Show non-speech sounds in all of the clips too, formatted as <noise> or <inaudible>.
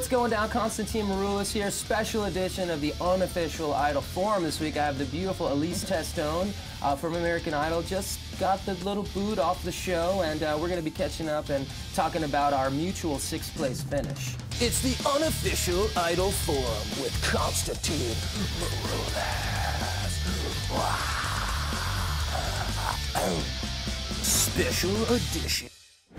what's going down? Constantine Maroulis here, special edition of the unofficial Idol Forum. This week I have the beautiful Elise Testone uh, from American Idol. Just got the little boot off the show, and uh, we're going to be catching up and talking about our mutual sixth place finish. It's the unofficial Idol Forum with Constantine Maroulis. Special edition.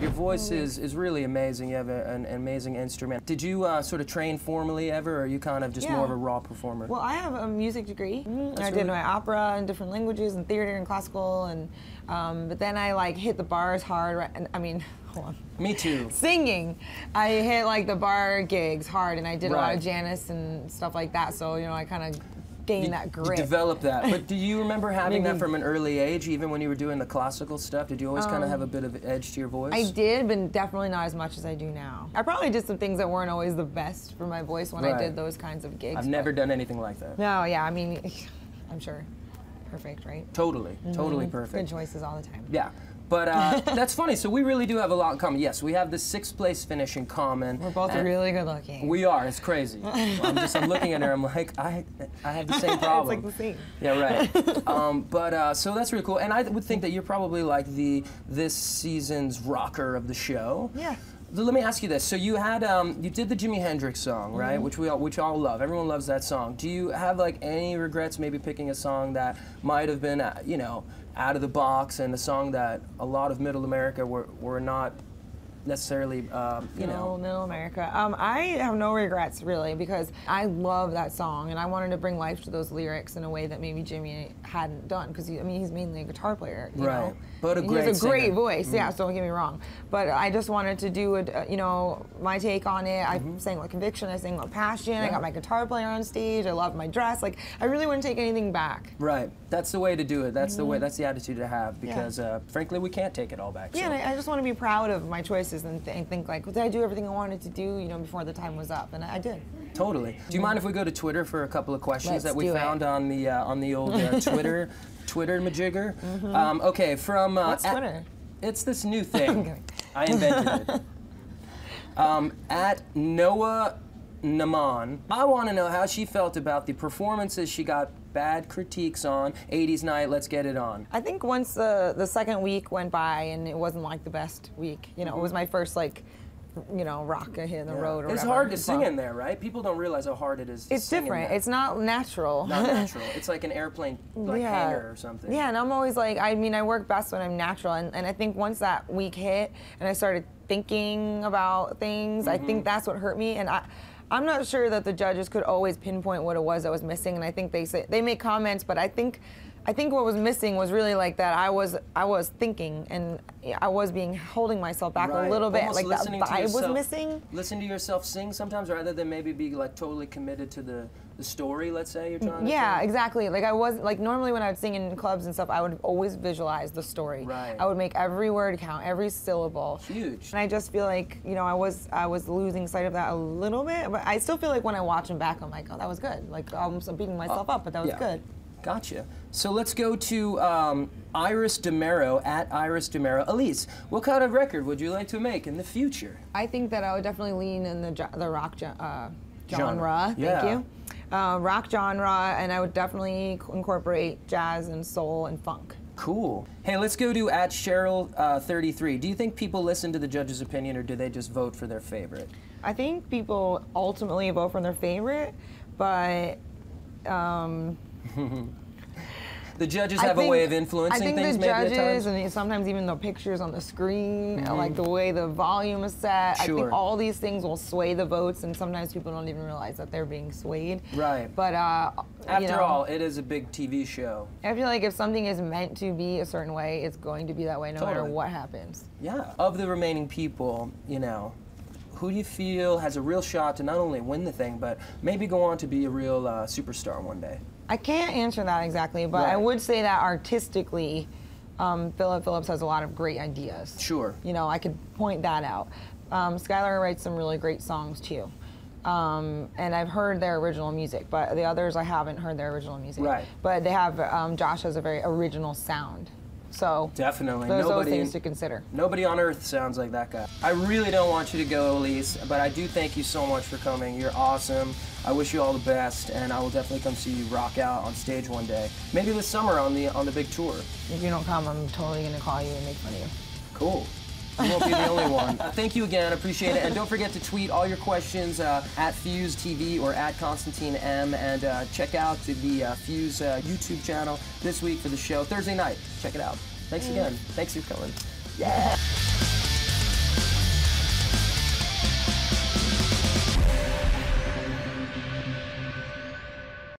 Your voice is, is really amazing. You have a, an, amazing instrument. Did you uh, sort of train formally ever, or are you kind of just Yeah. more of a raw performer? Well, I have a music degree. I That's did really- my opera in different languages and theater and classical, and um, but then I like hit the bars hard. right- And I mean, <laughs> hold on. Me too. Singing, I hit like the bar gigs hard, and I did a lot of Janis and stuff like that. So you know, I kind of that You grip. developed that. But do you remember <laughs> having that from an early age, even when you were doing the classical stuff? Did you always kind of have a bit of edge to your voice? Um, I did, but definitely not as much as I do now. I probably did some things that weren't always the best for my voice when I did those kinds of gigs. I've never done anything like that. No, yeah, I mean, <laughs> I'm sure. Perfect, right? Totally, totally perfect. Good choices all the time. Yeah. But uh, <laughs> that's funny. So we really do have a lot in common. Yes, we have the sixth place finish in common. We're both really good looking. We are. It's crazy. <laughs> I'm just. I'm looking at her. I'm like, I, I have the same problem. <laughs> it's like the same. Yeah, right. um, but uh, so that's really cool. And I would think that you're probably like the this season's rocker of the show. Yeah. So Let me ask you this. So you had um, you did the Jimi Hendrix song, right? Mm-hmm. Which we all, which all love. Everyone loves that song. Do you have like any regrets maybe picking a song that might have been uh, you know out of the box and a song that a lot of Middle America were were not necessarily um, you Middle, know middle America. Um, I have no regrets really because I love that song and I wanted to bring life to those lyrics in a way that maybe Jimi hadn't done because I mean he's mainly a guitar player, you Right. know. But a great he has a great singer. voice, yeah. So don't get me wrong, but I just wanted to do it, uh, you know, my take on it. I sang with conviction, I sang with passion. I Mm-hmm. Got my guitar player on stage. I loved my dress. Like I really wouldn't take anything back. right. That's the way to do it. That's the way. That's the attitude to have Mm-hmm. Yeah. because uh, frankly we can't take it all back. Yeah, so. and I, I just want to be proud of my choices and, th- and think like, did I do everything I wanted to do, you know, before the time was up? And I, I did. Totally. Do you mind if we go to Twitter for a couple of questions Let's that we do it. found on the uh, on the old uh, <laughs> Twitter Twitter majigger? Um, okay, from uh, Mm-hmm. What's at- Twitter? It's this new <laughs> thing. I invented it. <laughs> Um, at Noah Naman, I want to know how she felt about the performances she got bad critiques on. 80s night, let's get it on. I think once the the second week went by and it wasn't like the best week, you know, it was my first like, you know, rock I hit in the road. Or it's whatever. hard to sing in there, right? People don't realize how hard it is. To It's different. It's not natural. not natural. It's like an airplane like yeah. hangar or something. Yeah, and I'm always like, I mean, I work best when I'm natural, and, and I think once that week hit and I started thinking about things, I Mm-hmm. think that's what hurt me, and I. I'm not sure that the judges could always pinpoint what it was that was missing, and I think they say they make comments, but I think, I think what was missing was really like that I was I was thinking and I was being holding myself back Right. a little bit, Almost like that vibe was missing. Listen to yourself sing sometimes, rather than maybe be like totally committed to the, the story. Let's say you're trying. to Yeah, tell. exactly. Like I was like normally when I would sing in clubs and stuff, I would always visualize the story. Right. I would make every word count, every syllable. Huge. And I just feel like you know I was I was losing sight of that a little bit, but I still feel like when I watch them back, I'm like, oh, that was good. Like I'm beating myself oh, up, but that was yeah. good. Gotcha. So let's go to um, Iris DeMero at Iris DeMero. Elise, what kind of record would you like to make in the future? I think that I would definitely lean in the jo- the rock ge- uh, Genre. genre. Yeah. Thank you. Uh, rock genre, and I would definitely c- incorporate jazz and soul and funk. Cool. Hey, let's go to at Cheryl uh, 33. Do you think people listen to the judge's opinion, or do they just vote for their favorite? I think people ultimately vote for their favorite, but um, <laughs> The judges I have a way of influencing things. I think things, the maybe at judges times. and sometimes even the pictures on the screen, and like the way the volume is set. I Sure. think all these things will sway the votes, and sometimes people don't even realize that they're being swayed. Right. But uh, After you know, all, it is a big TV show. I feel like if something is meant to be a certain way, it's going to be that way no matter what happens. Yeah. Of the remaining people, you know, who do you feel has a real shot to not only win the thing, but maybe go on to be a real uh, superstar one day? I can't answer that exactly, but I would say that artistically, um, Phillip Phillips has a lot of great ideas. Sure. You know, I could point that out. Um, Skylar writes some really great songs too. Um, and I've heard their original music, but the others I haven't heard their original music. Right. But they have, um, Josh has a very original sound. So Definitely. those, those Nobody things to consider. Nobody on earth sounds like that guy. I really don't want you to go, Elise, but I do thank you so much for coming. You're awesome. I wish you all the best, and I will definitely come see you rock out on stage one day. Maybe this summer on the on the big tour. If you don't come, I'm totally gonna call you and make fun of you. Cool. You won't be the only one. Uh, <laughs> thank you again. Appreciate it. And don't forget to tweet all your questions uh, at Fuse TV or at Constantine M. And uh, check out the uh, Fuse uh, YouTube channel this week for the show Thursday night. Check it out. Thanks again. Thanks for coming. Yeah.